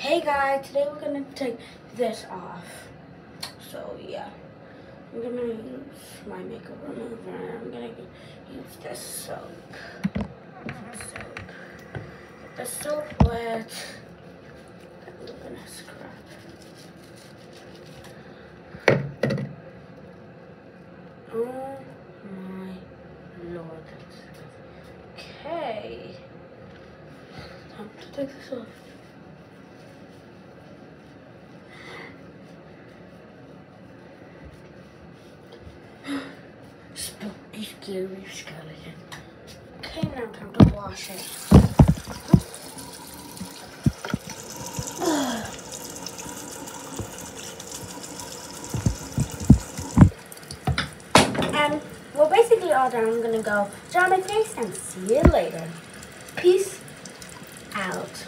Hey guys, today we're gonna take this off. So yeah, I'm gonna use my makeup remover I'm gonna use this soap. Soap. Get the soap wet. I'm gonna scrub. Oh my lord. Okay. Time to take this off. Um, spooky, scary skeleton. Okay, now time to wash it. and we're basically all done. I'm gonna go draw my face and see you later. Peace out.